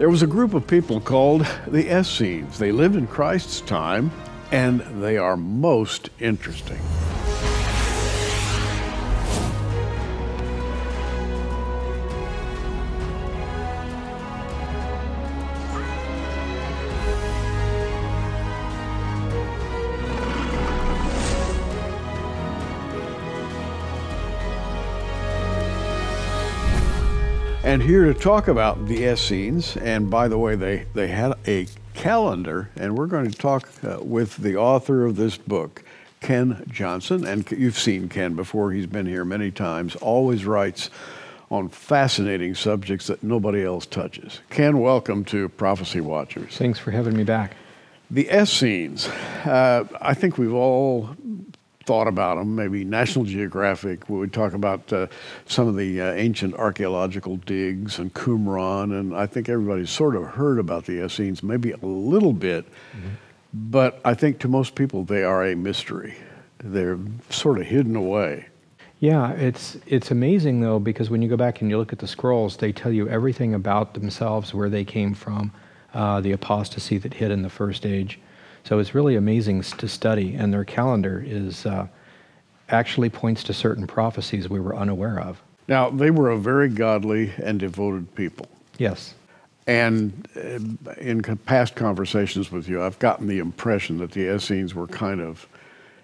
There was a group of people called the Essenes. They lived in Christ's time, and they are most interesting. And here to talk about the Essenes, and by the way, they, they had a calendar, and we're going to talk uh, with the author of this book, Ken Johnson. And you've seen Ken before, he's been here many times, always writes on fascinating subjects that nobody else touches. Ken, welcome to Prophecy Watchers. Thanks for having me back. The Essenes, uh, I think we've all thought about them. Maybe National Geographic we would talk about uh, some of the uh, ancient archaeological digs and Qumran, and I think everybody's sort of heard about the Essenes, maybe a little bit, mm-hmm. but I think to most people they are a mystery. They're sort of hidden away. Yeah, it's it's amazing though because when you go back and you look at the scrolls, they tell you everything about themselves, where they came from, uh, the apostasy that hit in the first age. So it's really amazing to study, and their calendar is uh, actually points to certain prophecies we were unaware of. Now, they were a very godly and devoted people. Yes. And uh, in past conversations with you, I've gotten the impression that the Essenes were kind of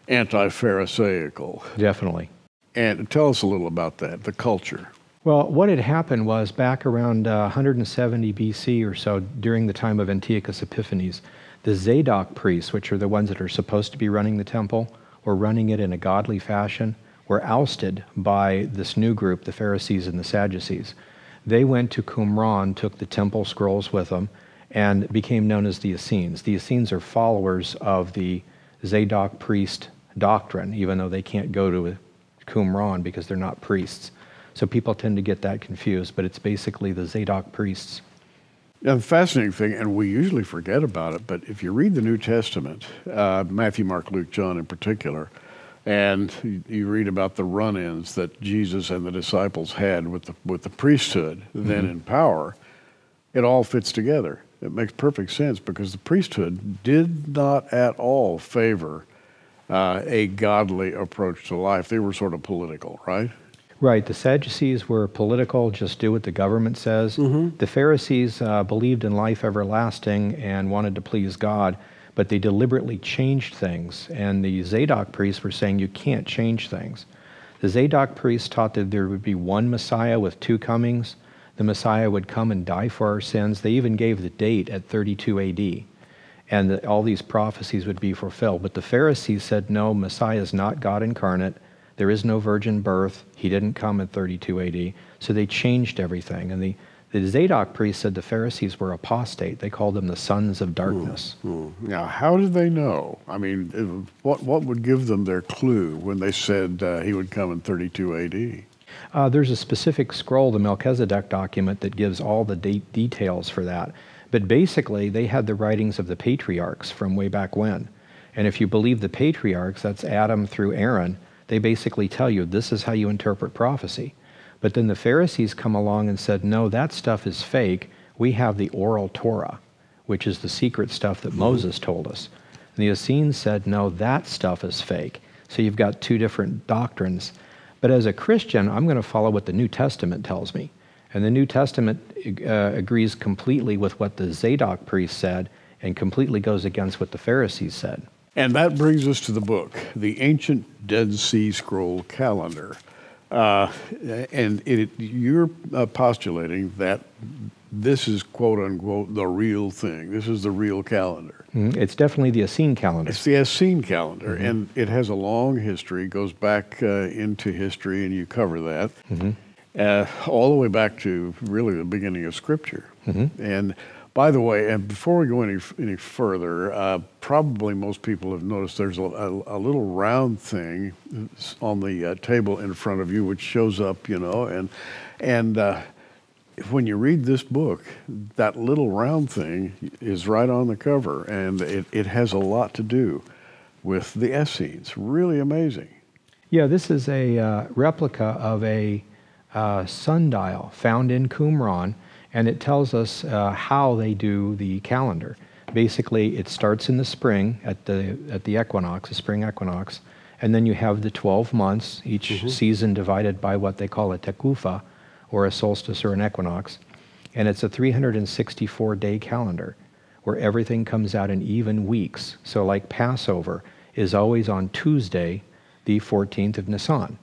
anti Pharisaical. Definitely. And tell us a little about that, the culture. Well, what had happened was back around uh, 170 BC or so, during the time of Antiochus Epiphanes, the Zadok priests, which are the ones that are supposed to be running the temple or running it in a godly fashion, were ousted by this new group, the Pharisees and the Sadducees. They went to Qumran, took the temple scrolls with them, and became known as the Essenes. The Essenes are followers of the Zadok priest doctrine, even though they can't go to Qumran because they're not priests. So people tend to get that confused, but it's basically the Zadok priests. Now, the fascinating thing, and we usually forget about it, but if you read the New Testament, uh, Matthew, Mark, Luke, John in particular, and you, you read about the run-ins that Jesus and the disciples had with the with the priesthood, mm-hmm. then in power, it all fits together. It makes perfect sense because the priesthood did not at all favor uh, a godly approach to life. They were sort of political, right? Right. The Sadducees were political, just do what the government says. Mm-hmm. The Pharisees uh, believed in life everlasting and wanted to please God, but they deliberately changed things. And the Zadok priests were saying you can't change things. The Zadok priests taught that there would be one Messiah with two comings. The Messiah would come and die for our sins. They even gave the date at 32 AD. And that all these prophecies would be fulfilled. But the Pharisees said, no, Messiah is not God incarnate. There is no virgin birth. He didn't come in 32 AD. So they changed everything. And the, the Zadok priest said the Pharisees were apostate. They called them the sons of darkness. Ooh, ooh. Now, how did they know? I mean, what, what would give them their clue when they said uh, he would come in 32 AD? Uh, there's a specific scroll, the Melchizedek document, that gives all the de- details for that. But basically, they had the writings of the patriarchs from way back when. And if you believe the patriarchs, that's Adam through Aaron, they basically tell you this is how you interpret prophecy. But then the Pharisees come along and said, no, that stuff is fake. We have the oral Torah, which is the secret stuff that Moses told us. And the Essenes said, no, that stuff is fake. So you've got two different doctrines. But as a Christian, I'm going to follow what the New Testament tells me. And the New Testament uh, agrees completely with what the Zadok priest said and completely goes against what the Pharisees said. And that brings us to the book, the Ancient Dead Sea Scroll Calendar. Uh, and it, you're uh, postulating that this is quote unquote the real thing. This is the real calendar. Mm-hmm. It's definitely the Essene calendar. It's the Essene calendar, mm-hmm. and it has a long history. Goes back uh, into history, and you cover that mm-hmm. Uh, all the way back to really the beginning of Scripture. Mm-hmm. And by the way, and before we go any, any further, uh, probably most people have noticed there's a, a, a little round thing on the uh, table in front of you, which shows up, you know, and and uh, when you read this book, that little round thing is right on the cover, and it, it has a lot to do with the Essenes. Really amazing. Yeah, this is a uh, replica of a uh, sundial found in Qumran and it tells us uh, how they do the calendar. Basically, it starts in the spring at the at the equinox, the spring equinox, and then you have the 12 months, each mm-hmm. season divided by what they call a tekufa, or a solstice or an equinox, and it's a 364 day calendar where everything comes out in even weeks. So, like Passover is always on Tuesday, the 14th of Nisan.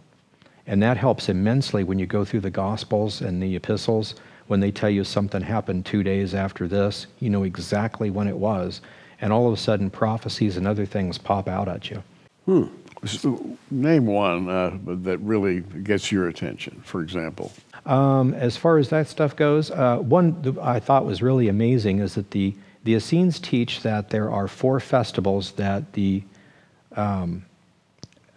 And that helps immensely when you go through the Gospels and the epistles. When they tell you something happened two days after this, you know exactly when it was. And all of a sudden, prophecies and other things pop out at you. Hmm. So name one uh, that really gets your attention, for example. Um, as far as that stuff goes, uh, one I thought was really amazing is that the the Essenes teach that there are four festivals that the um,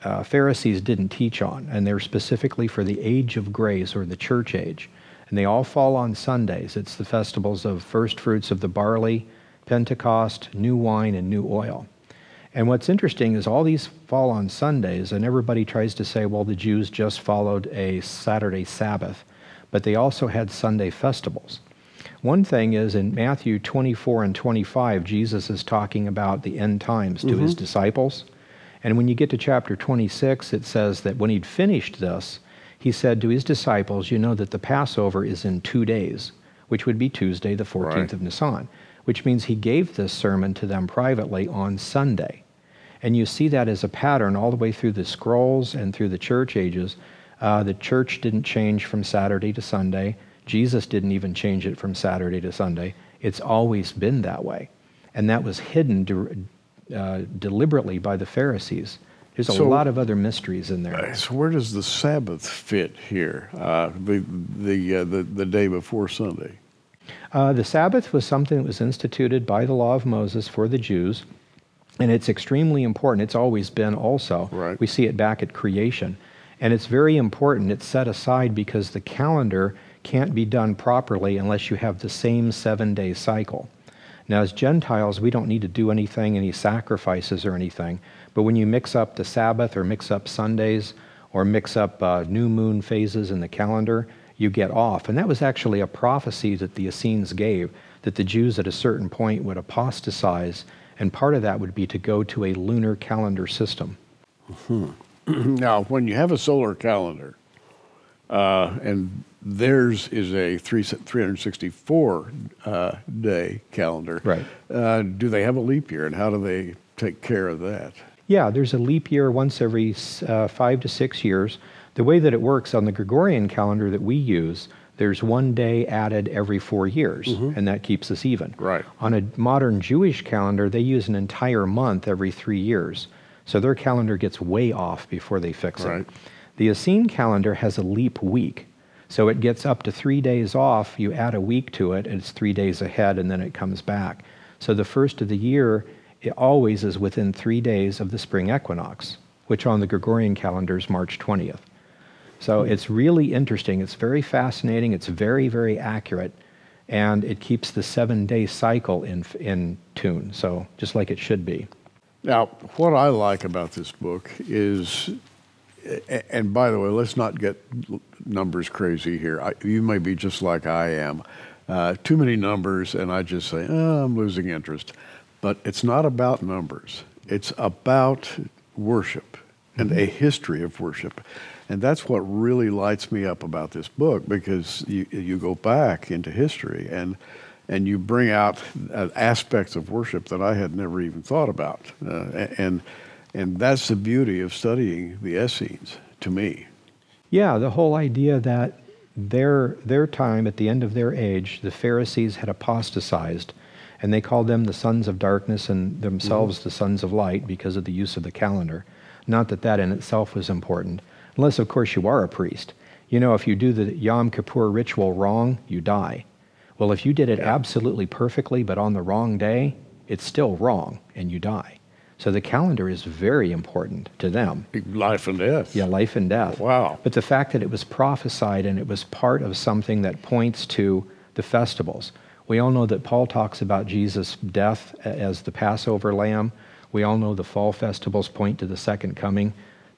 uh, Pharisees didn't teach on, and they're specifically for the age of grace or the church age. And they all fall on Sundays. It's the festivals of first fruits of the barley, Pentecost, new wine, and new oil. And what's interesting is all these fall on Sundays, and everybody tries to say, well, the Jews just followed a Saturday Sabbath, but they also had Sunday festivals. One thing is in Matthew 24 and 25, Jesus is talking about the end times to mm-hmm. his disciples. And when you get to chapter 26, it says that when he'd finished this, he said to his disciples, You know that the Passover is in two days, which would be Tuesday, the 14th right. of Nisan, which means he gave this sermon to them privately on Sunday. And you see that as a pattern all the way through the scrolls and through the church ages. Uh, the church didn't change from Saturday to Sunday. Jesus didn't even change it from Saturday to Sunday. It's always been that way. And that was hidden de- uh, deliberately by the Pharisees. There's a so, lot of other mysteries in there. So where does the Sabbath fit here? Uh, the the, uh, the the day before Sunday. Uh, the Sabbath was something that was instituted by the law of Moses for the Jews, and it's extremely important. It's always been also. Right. We see it back at creation, and it's very important. It's set aside because the calendar can't be done properly unless you have the same seven day cycle. Now, as Gentiles, we don't need to do anything, any sacrifices or anything. But when you mix up the Sabbath or mix up Sundays or mix up uh, new moon phases in the calendar, you get off. And that was actually a prophecy that the Essenes gave that the Jews at a certain point would apostatize, and part of that would be to go to a lunar calendar system. Mm-hmm. now, when you have a solar calendar, uh, and theirs is a three, 364 uh, day calendar. Right. Uh, do they have a leap year, and how do they take care of that? Yeah, there's a leap year once every uh, five to six years. The way that it works on the Gregorian calendar that we use, there's one day added every four years, mm-hmm. and that keeps us even. Right. On a modern Jewish calendar, they use an entire month every three years. So their calendar gets way off before they fix right. it. The Essene calendar has a leap week. So it gets up to three days off. You add a week to it, and it's three days ahead, and then it comes back. So the first of the year it always is within three days of the spring equinox, which on the Gregorian calendar is March 20th. So hmm. it's really interesting. It's very fascinating. It's very, very accurate. And it keeps the seven day cycle in, in tune, so just like it should be. Now, what I like about this book is and by the way, let's not get numbers crazy here. I, you may be just like I am. Uh, too many numbers, and I just say, oh, I'm losing interest. But it's not about numbers, it's about worship and mm-hmm. a history of worship. And that's what really lights me up about this book because you, you go back into history and, and you bring out uh, aspects of worship that I had never even thought about. Uh, and and that's the beauty of studying the Essenes to me. Yeah, the whole idea that their, their time, at the end of their age, the Pharisees had apostatized, and they called them the sons of darkness and themselves mm-hmm. the sons of light because of the use of the calendar. Not that that in itself was important, unless, of course, you are a priest. You know, if you do the Yom Kippur ritual wrong, you die. Well, if you did it absolutely perfectly, but on the wrong day, it's still wrong, and you die. So the calendar is very important to them. Life and death. Yeah, life and death. Wow. But the fact that it was prophesied and it was part of something that points to the festivals. We all know that Paul talks about Jesus' death as the Passover lamb. We all know the fall festivals point to the second coming.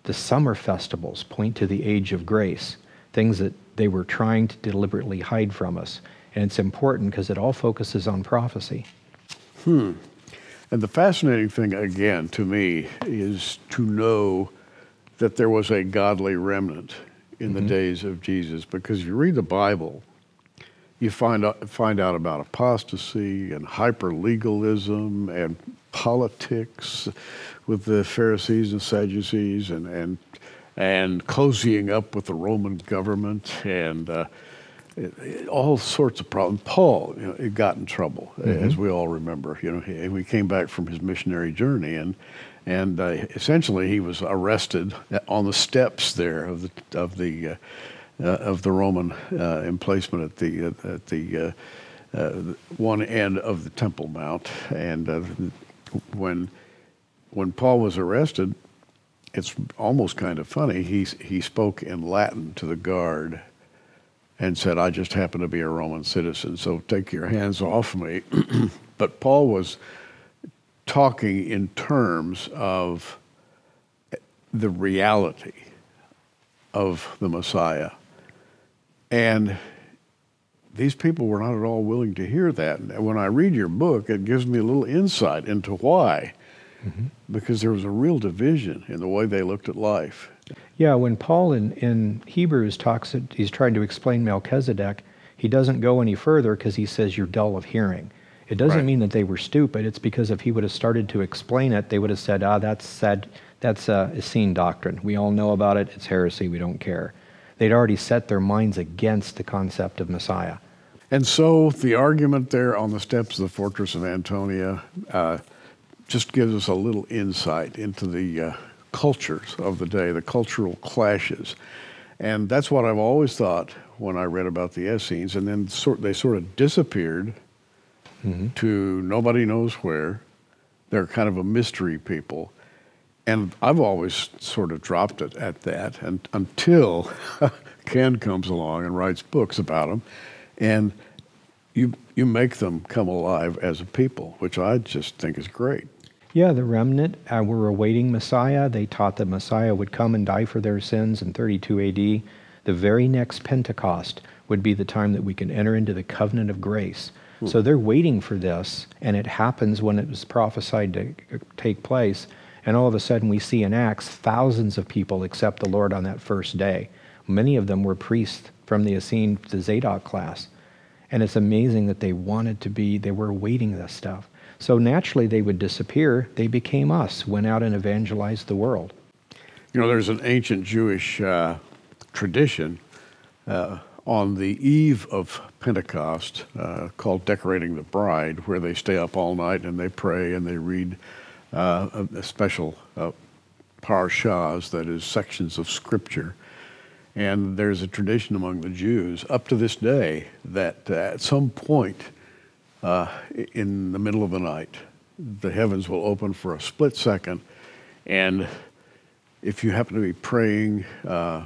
The summer festivals point to the age of grace, things that they were trying to deliberately hide from us. And it's important because it all focuses on prophecy. Hmm. And the fascinating thing, again, to me, is to know that there was a godly remnant in the days of Jesus. Because you read the Bible, you find out, find out about apostasy and hyper legalism and politics with the Pharisees and Sadducees and, and, and cozying up with the Roman government and uh, it- it- all sorts of problems. Paul you know, it got in trouble, as we all remember. You know, he, he came back from his missionary journey and and uh, essentially he was arrested on the steps there of the of the uh, uh, of the Roman uh, emplacement at the uh, at the uh, uh, one end of the Temple Mount, and uh, when when Paul was arrested, it's almost kind of funny. He he spoke in Latin to the guard, and said, "I just happen to be a Roman citizen, so take your hands off me." but Paul was talking in terms of the reality of the Messiah. And these people were not at all willing to hear that. And when I read your book, it gives me a little insight into why. Mm-hmm. Because there was a real division in the way they looked at life. Yeah, when Paul in, in Hebrews talks, he's trying to explain Melchizedek, he doesn't go any further because he says you're dull of hearing. It doesn't Right. mean that they were stupid. It's because if he would have started to explain it, they would have said, ah, that's sad, that's uh, Essene doctrine. We all know about it. It's heresy. We don't care. They'd already set their minds against the concept of Messiah. And so the argument there on the steps of the fortress of Antonia uh, just gives us a little insight into the uh, cultures of the day, the cultural clashes. And that's what I've always thought when I read about the Essenes. And then sort, they sort of disappeared mm-hmm. to nobody knows where. They're kind of a mystery people. And I've always sort of dropped it at that and, until Ken comes along and writes books about them. And you, you make them come alive as a people, which I just think is great. Yeah, the remnant uh, were awaiting Messiah. They taught that Messiah would come and die for their sins in 32 AD. The very next Pentecost would be the time that we can enter into the covenant of grace. So they're waiting for this, and it happens when it was prophesied to take place. And all of a sudden, we see in Acts thousands of people accept the Lord on that first day. Many of them were priests from the Essene the Zadok class. And it's amazing that they wanted to be, they were awaiting this stuff. So naturally, they would disappear. They became us, went out and evangelized the world. You know, there's an ancient Jewish uh, tradition uh, on the eve of Pentecost uh, called Decorating the Bride, where they stay up all night and they pray and they read uh, a, a special uh, parshas, that is, sections of scripture. And there's a tradition among the Jews up to this day that uh, at some point uh, in the middle of the night, the heavens will open for a split second, and if you happen to be praying uh,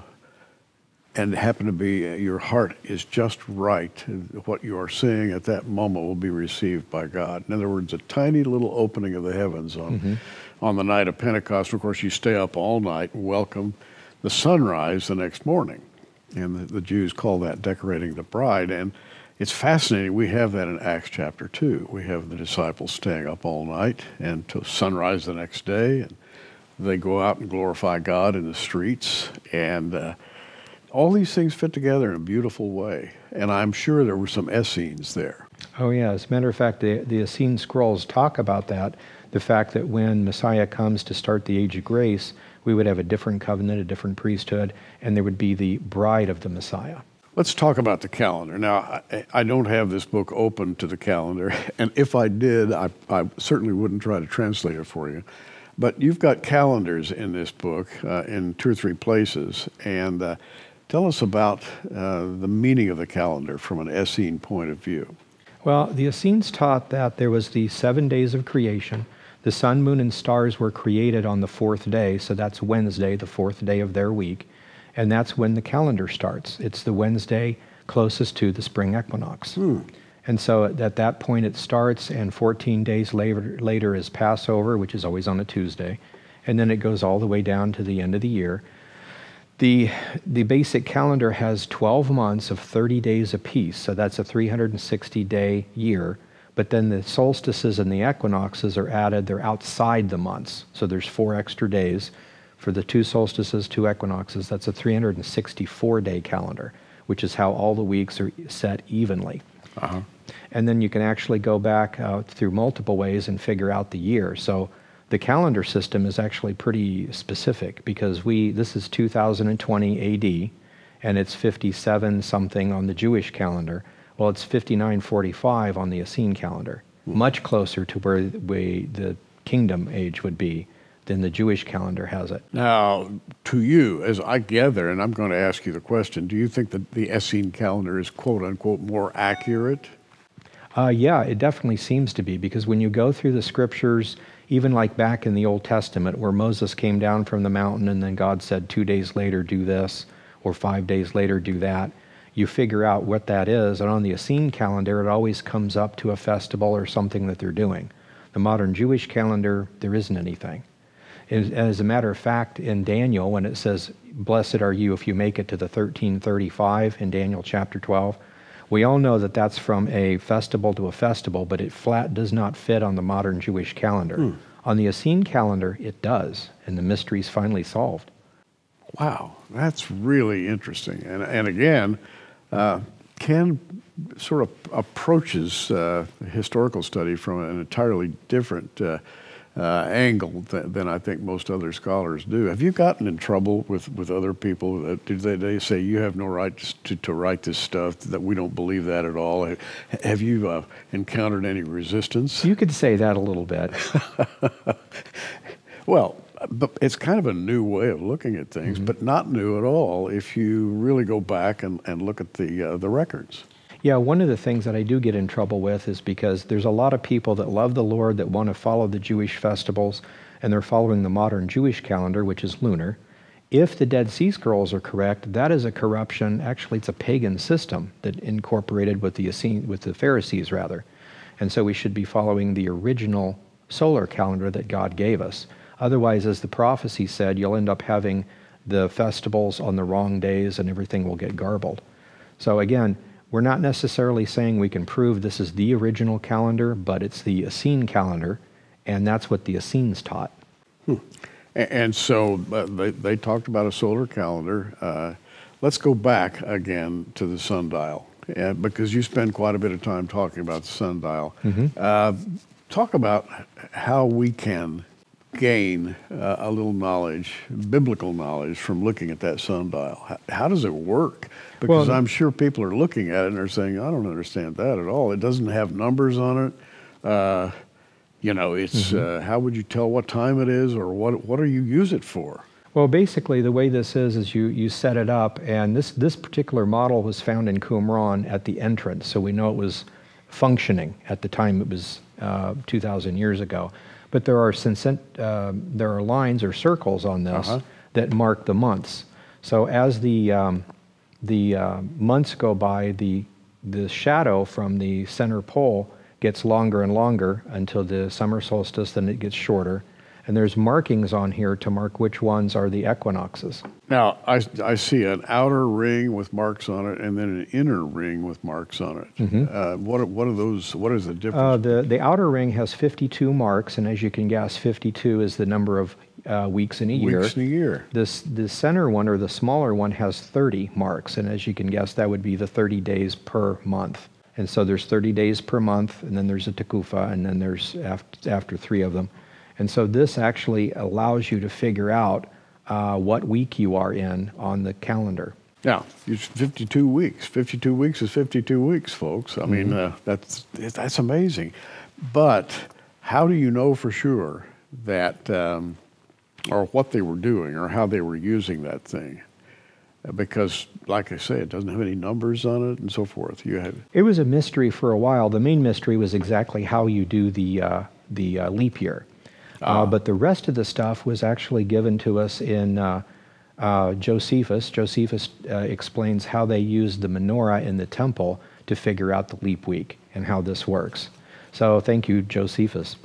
and happen to be uh, your heart is just right, what you are saying at that moment will be received by God. In other words, a tiny little opening of the heavens on on the night of Pentecost. Of course, you stay up all night and welcome the sunrise the next morning, and the, the Jews call that decorating the bride. And it's fascinating. We have that in Acts chapter two. We have the disciples staying up all night and till sunrise the next day, and they go out and glorify God in the streets and. Uh, all these things fit together in a beautiful way. And I'm sure there were some Essenes there. Oh, yeah. As a matter of fact, the, the Essene scrolls talk about that the fact that when Messiah comes to start the age of grace, we would have a different covenant, a different priesthood, and there would be the bride of the Messiah. Let's talk about the calendar. Now, I, I don't have this book open to the calendar, and if I did, I, I certainly wouldn't try to translate it for you. But you've got calendars in this book uh, in two or three places, and uh, tell us about uh, the meaning of the calendar from an Essene point of view. Well, the Essenes taught that there was the seven days of creation. The sun, moon, and stars were created on the fourth day, so that's Wednesday, the fourth day of their week. And that's when the calendar starts. It's the Wednesday closest to the spring equinox. Hmm. And so at that point it starts, and 14 days later, later is Passover, which is always on a Tuesday. And then it goes all the way down to the end of the year. The, the basic calendar has 12 months of 30 days apiece, so that's a 360 day year. But then the solstices and the equinoxes are added, they're outside the months. So there's four extra days. For the two solstices, two equinoxes, that's a 364 day calendar, which is how all the weeks are set evenly. Uh-huh. And then you can actually go back uh, through multiple ways and figure out the year. So the calendar system is actually pretty specific because we this is 2020 AD and it's 57 something on the Jewish calendar. Well, it's 5945 on the Essene calendar, much closer to where we, the kingdom age would be than the Jewish calendar has it. Now, to you, as I gather, and I'm going to ask you the question, do you think that the Essene calendar is quote unquote more accurate? Uh, yeah, it definitely seems to be because when you go through the scriptures, even like back in the Old Testament where Moses came down from the mountain and then God said two days later, do this, or five days later, do that, you figure out what that is. And on the Essene calendar, it always comes up to a festival or something that they're doing. The modern Jewish calendar, there isn't anything. As a matter of fact, in Daniel, when it says, Blessed are you if you make it to the 1335 in Daniel chapter 12, we all know that that's from a festival to a festival, but it flat does not fit on the modern Jewish calendar. Hmm. On the Essene calendar, it does, and the mystery's finally solved. Wow, that's really interesting. And, and again, uh, Ken sort of approaches uh, historical study from an entirely different uh, uh, angle th- than I think most other scholars do. Have you gotten in trouble with, with other people? That, do they, they say you have no right to, to write this stuff, that we don't believe that at all? Have you uh, encountered any resistance? You could say that a little bit. well, but it's kind of a new way of looking at things, mm-hmm. but not new at all if you really go back and, and look at the, uh, the records. Yeah, one of the things that I do get in trouble with is because there's a lot of people that love the Lord that want to follow the Jewish festivals, and they're following the modern Jewish calendar, which is lunar. If the Dead Sea Scrolls are correct, that is a corruption. Actually, it's a pagan system that incorporated with the with the Pharisees rather, and so we should be following the original solar calendar that God gave us. Otherwise, as the prophecy said, you'll end up having the festivals on the wrong days, and everything will get garbled. So again, we're not necessarily saying we can prove this is the original calendar, but it's the Essene calendar, and that's what the Essenes taught. Hmm. And so uh, they, they talked about a solar calendar. Uh, let's go back again to the sundial, because you spend quite a bit of time talking about the sundial. Mm-hmm. Uh, talk about how we can gain uh, a little knowledge, biblical knowledge, from looking at that sundial? How, how does it work? Because well, I'm sure people are looking at it and they're saying, I don't understand that at all. It doesn't have numbers on it. Uh, you know, it's mm-hmm. uh, how would you tell what time it is or what, what do you use it for? Well, basically, the way this is is you, you set it up, and this, this particular model was found in Qumran at the entrance, so we know it was functioning at the time it was uh, 2,000 years ago. But there are uh, there are lines or circles on this uh-huh. that mark the months. So as the um, the uh, months go by, the the shadow from the center pole gets longer and longer until the summer solstice. Then it gets shorter, and there's markings on here to mark which ones are the equinoxes. Now, I, I see an outer ring with marks on it, and then an inner ring with marks on it. Mm-hmm. Uh, what, are, what are those? What is the difference? Uh, the the outer ring has 52 marks, and as you can guess, 52 is the number of uh, weeks in a year. Weeks in a year. This the center one or the smaller one has 30 marks, and as you can guess, that would be the 30 days per month. And so there's 30 days per month, and then there's a takufa, and then there's after, after three of them. And so this actually allows you to figure out uh, what week you are in on the calendar. Yeah, it's 52 weeks. 52 weeks is 52 weeks, folks. I mean, mm-hmm. uh, that's that's amazing. But how do you know for sure that, um, or what they were doing, or how they were using that thing? Because, like I say, it doesn't have any numbers on it and so forth. You had it was a mystery for a while. The main mystery was exactly how you do the uh, the uh, leap year. Uh, but the rest of the stuff was actually given to us in uh, uh, Josephus. Josephus uh, explains how they used the menorah in the temple to figure out the leap week and how this works. So thank you, Josephus.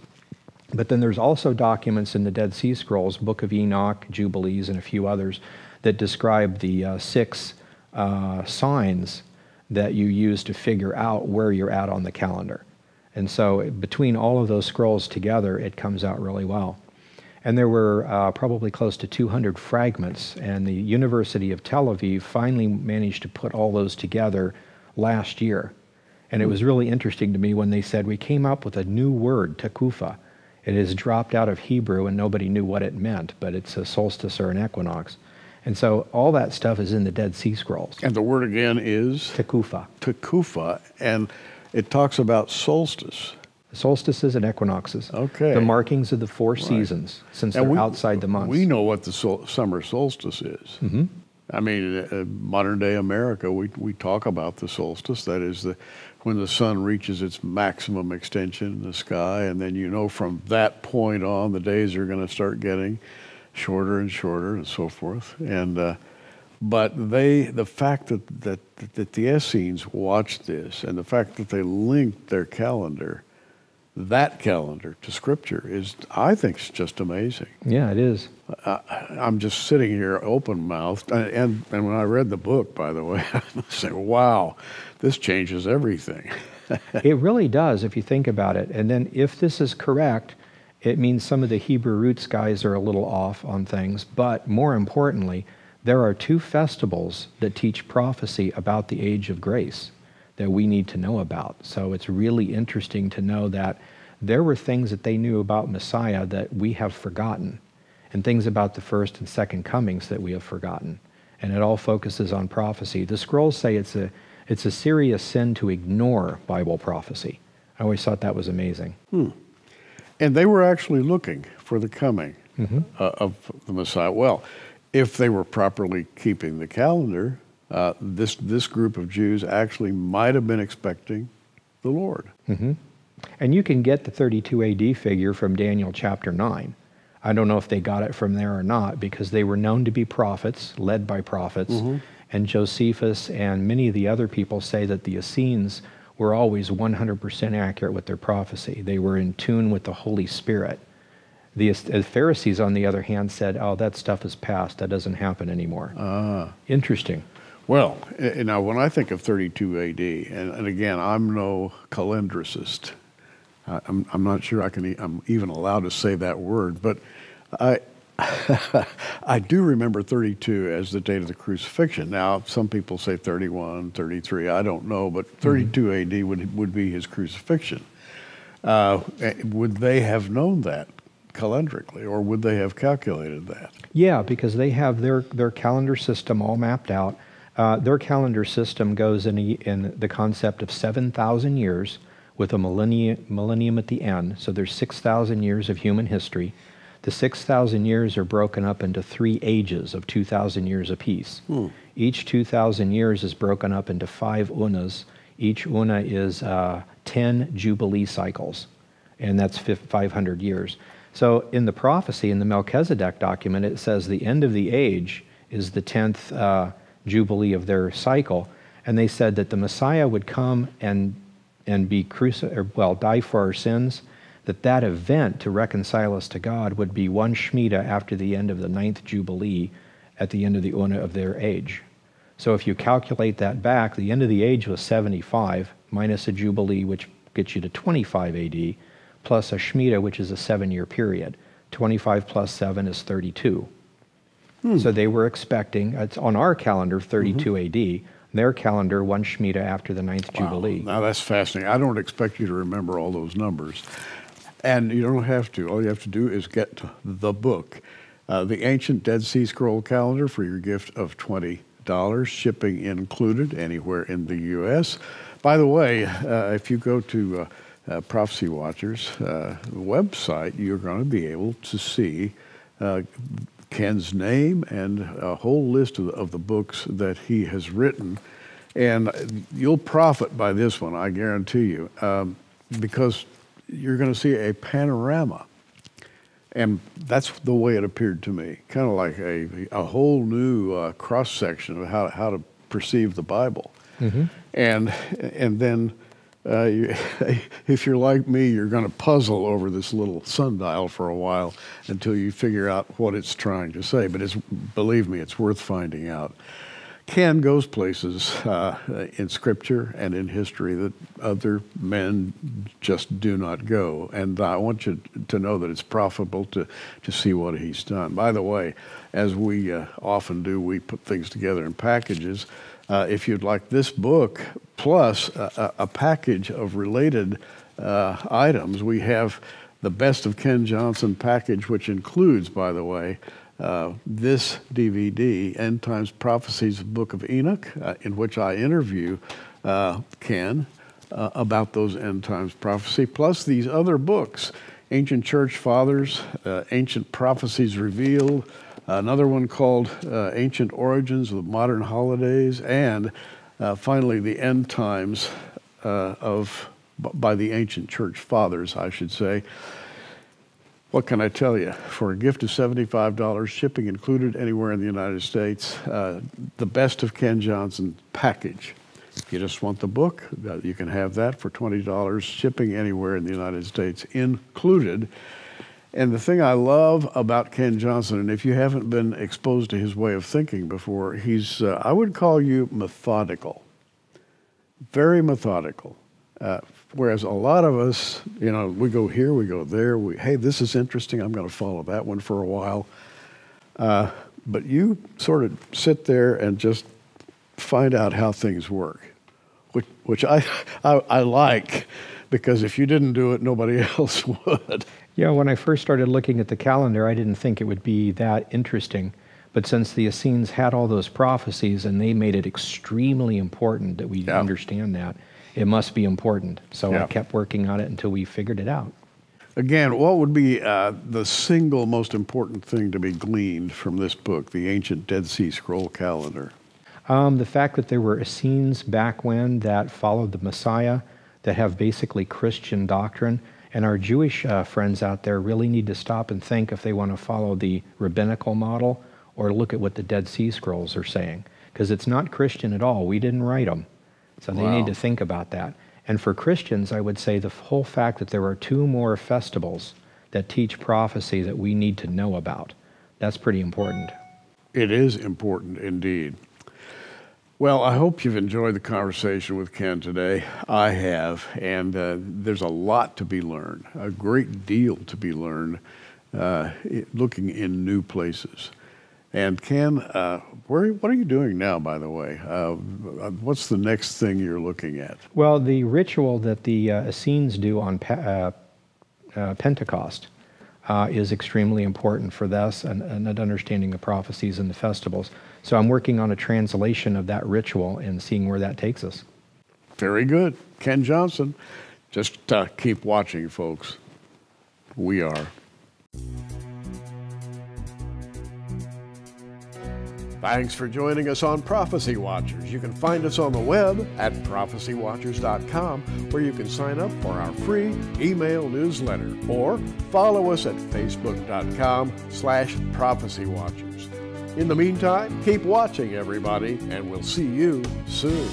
But then there's also documents in the Dead Sea Scrolls, Book of Enoch, Jubilees, and a few others that describe the uh, six uh, signs that you use to figure out where you're at on the calendar. And so between all of those scrolls together, it comes out really well. And there were uh, probably close to 200 fragments, and the University of Tel Aviv finally managed to put all those together last year. And it was really interesting to me when they said we came up with a new word, takufa. It has dropped out of Hebrew and nobody knew what it meant, but it's a solstice or an equinox. And so all that stuff is in the Dead Sea Scrolls. And the word again is Takufa. Takufa, and it talks about solstice. Solstices and equinoxes. Okay. The markings of the four seasons, since And they're we- outside the months. We know what the sol- summer solstice is. Mm-hmm. I mean, uh, modern day America, we, we talk about the solstice. That is the when the sun reaches its maximum extension in the sky, and then you know from that point on, the days are going to start getting shorter and shorter, and so forth. And uh, but they, the fact that that that the Essenes watched this, and the fact that they linked their calendar, that calendar to Scripture, is I think is just amazing. yeah, it is. I'm just sitting here open mouthed. And, and, and when I read the book, by the way, I say, wow, this changes everything. it really does if you think about it. And then if this is correct, it means some of the Hebrew roots guys are a little off on things. But more importantly, there are two festivals that teach prophecy about the age of grace that we need to know about. So it's really interesting to know that there were things that they knew about Messiah that we have forgotten, and things about the first and second comings that we have forgotten. And it all focuses on prophecy. The scrolls say it's a it's a serious sin to ignore Bible prophecy. I always thought that was amazing. And they were actually looking for the coming uh, of the Messiah. Well, if they were properly keeping the calendar, uh, this, this group of Jews actually might have been expecting the Lord. And you can get the 32 AD figure from Daniel chapter 9. I don't know if they got it from there or not because they were known to be prophets, led by prophets. And Josephus and many of the other people say that the Essenes were always 100% accurate with their prophecy. They were in tune with the Holy Spirit. The Pharisees, on the other hand, said, Oh, that stuff is past. That doesn't happen anymore. Ah. Interesting. Well, eh, now when I think of 32 AD, and, and again, I'm no calendricist. I'm, I'm not sure I can. I'm even allowed to say that word, but I. I do remember 32 as the date of the crucifixion. Now, some people say 31, 33, I don't know, but 32 AD would, would be his crucifixion. Uh, eh, would they have known that calendrically, or would they have calculated that? Yeah, because they have their, their calendar system all mapped out. Uh, their calendar system goes in, a, in the concept of 7,000 years with a millennium, millennium at the end. So there's 6,000 years of human history. The 6,000 years are broken up into three ages of 2,000 years apiece. Each 2,000 years is broken up into five unas. Each una is uh, 10 jubilee cycles and that's fif- 500 years. So in the prophecy, in the Melchizedek document, it says the end of the age is the 10th uh, jubilee of their cycle. And they said that the Messiah would come and, and be crucified, or well, die for our sins, that that event to reconcile us to God would be one Shemitah after the end of the ninth jubilee at the end of the Una of their age. So if you calculate that back, the end of the age was 75 minus a jubilee, which gets you to 25 AD, plus a Shemitah, which is a seven year period. 25 plus 7 is 32. So they were expecting, it's on our calendar, 32 AD. Their calendar, one Shemitah after the ninth Jubilee. Now that's fascinating. I don't expect you to remember all those numbers. And you don't have to. All you have to do is get the book, uh, the Ancient Dead Sea Scroll Calendar for your gift of $20, shipping included anywhere in the U.S. By the way, uh, if you go to uh, uh, Prophecy Watchers uh, website, you're going to be able to see uh, Ken's name and a whole list of, of the books that he has written. And you'll profit by this one, I guarantee you, um, because you're going to see a panorama. And that's the way it appeared to me, kind of like a, a whole new uh, cross section of how, how to perceive the Bible. And, and then uh, you, if you're like me, you're going to puzzle over this little sundial for a while until you figure out what it's trying to say. But it's, believe me, it's worth finding out. Ken goes places uh, in scripture and in history that other men just do not go. And I want you to know that it's profitable to, to see what he's done. By the way, as we uh, often do, we put things together in packages. Uh, if you'd like this book plus a, a package of related uh, items, we have the Best of Ken Johnson package, which includes, by the way, uh, this DVD, End Times Prophecies, Book of Enoch, uh, in which I interview uh, Ken uh, about those end times prophecy, plus these other books Ancient Church Fathers, Ancient Prophecies Revealed, another one called Ancient Origins of Modern Holidays, and finally, The End Times of by the ancient church fathers, I should say. What can I tell you? For a gift of $75, shipping included anywhere in the United States, uh, the best of Ken Johnson package. If you just want the book, uh, you can have that for $20, shipping anywhere in the United States included. And the thing I love about Ken Johnson, and if you haven't been exposed to his way of thinking before, he's, uh, I would call you methodical. Very methodical. Uh, whereas a lot of us, you know, we go here, we go there. We, hey, this is interesting. I'm going to follow that one for a while. Uh, but you sort of sit there and just find out how things work, which, which I, I, I like because if you didn't do it, nobody else would. Yeah, when I first started looking at the calendar, I didn't think it would be that interesting. But since the Essenes had all those prophecies and they made it extremely important that we yeah. understand that, it must be important. So yeah. I kept working on it until we figured it out. Again, what would be uh, the single most important thing to be gleaned from this book, the ancient Dead Sea Scroll calendar? Um, the fact that there were Essenes back when that followed the Messiah, that have basically Christian doctrine. And our Jewish uh, friends out there really need to stop and think if they want to follow the rabbinical model or look at what the Dead Sea Scrolls are saying. Because it's not Christian at all. We didn't write them. So they wow. need to think about that. And for Christians, I would say the whole fact that there are two more festivals that teach prophecy that we need to know about, that's pretty important. It is important indeed. Well, I hope you've enjoyed the conversation with Ken today. I have, and uh, there's a lot to be learned, a great deal to be learned, uh, looking in new places. And Ken, uh, where, what are you doing now, by the way? Uh, what's the next thing you're looking at? Well, the ritual that the uh, Essenes do on uh, uh, Pentecost uh, is extremely important for this and, and understanding the prophecies and the festivals. So I'm working on a translation of that ritual and seeing where that takes us. Very good. Ken Johnson. Just uh, keep watching, folks. We are. Thanks for joining us on Prophecy Watchers. You can find us on the web at prophecywatchers.com where you can sign up for our free email newsletter or follow us at facebook.com slash prophecywatchers. In the meantime, keep watching everybody and we'll see you soon.